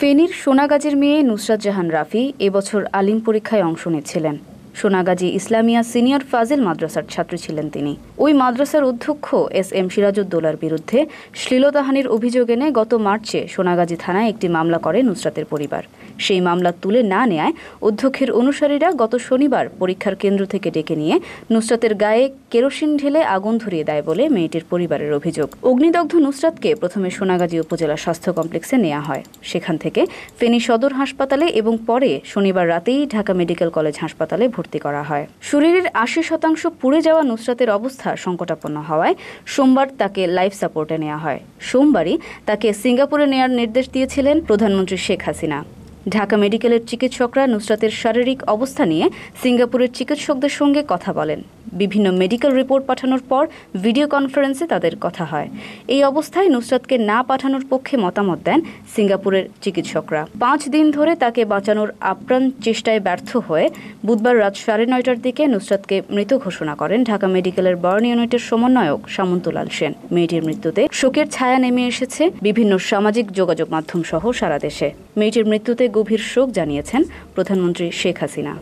ফেনীর সোনাগাজীর মেয়ে নুসরাত জাহান রাফি এবছর আলিম পরীক্ষায় অংশ নিচ্ছিলেন। সোনাগাজী ইসলামিয়া সিনিয়র ফাজিল মাদ্রাসার ছাত্রী ছিলেন তিনি। ওই মাদ্রাসার অধ্যক্ষ এস এম সিরাজউদ্দৌলার বিরুদ্ধে শ্লীলতাহানির অভিযোগ এনে গত মার্চে সোনাগাজী থানায় একটি মামলা করে নুসরাতের পরিবার। সেই মামলা তুলে না নেয় অধ্যক্ষের অনুসারীরা গত শনিবার পরীক্ষার কেন্দ্র থেকে ডেকে নিয়ে নুসরাতের গায়ে কেরোসিন ঢেলে আগুন ধরিয়ে দেয় বলে মেয়েটির পরিবারের অভিযোগ। অগ্নিদগ্ধ নুসরাতকে প্রথমে সোনাগাজী উপজেলা স্বাস্থ্য কমপ্লেক্সে নেওয়া হয়। সেখান থেকে ফেনী সদর হাসপাতালে এবং পরে শনিবার রাতেই ঢাকা মেডিকেল কলেজ হাসপাতালে ভর্তি করা হয়। শরীরের আশি শতাংশ পুড়ে যাওয়া নুসরাতের অবস্থা সংকটাপন্ন হওয়ায় সোমবার তাকে লাইফ সাপোর্টে নেওয়া হয়। সোমবারই তাকে সিঙ্গাপুরে নেয়ার নির্দেশ দিয়েছিলেন প্রধানমন্ত্রী শেখ হাসিনা। ঢাকা মেডিকেলের চিকিৎসকরা নুসরাতের শারীরিক অবস্থা নিয়ে সিঙ্গাপুরের চিকিৎসকদের সঙ্গে কথা বলেন। বিভিন্ন মেডিকেল রিপোর্ট পাঠানোর পর ভিডিও কনফারেন্সে তাদের কথা হয়। এই অবস্থায় নুসরাতকে না পাঠানোর পক্ষে মতামত দেন সিঙ্গাপুরের চিকিৎসকরা। পাঁচ দিন ধরে তাকে বাঁচানোর আপ্রাণ চেষ্টায় ব্যর্থ হয়ে বুধবার রাত সাড়ে নয়টার দিকে নুসরাতকে মৃত ঘোষণা করেন ঢাকা মেডিকেলের বার্ন ইউনিটের সমন্বয়ক সামন্তলাল সেন। মেয়েটির মৃত্যুতে শোকের ছায়া নেমে এসেছে বিভিন্ন সামাজিক যোগাযোগ মাধ্যম সহ সারা দেশে। মেয়েটির মৃত্যুতে গভীর শোক জানিয়েছেন প্রধানমন্ত্রী শেখ হাসিনা।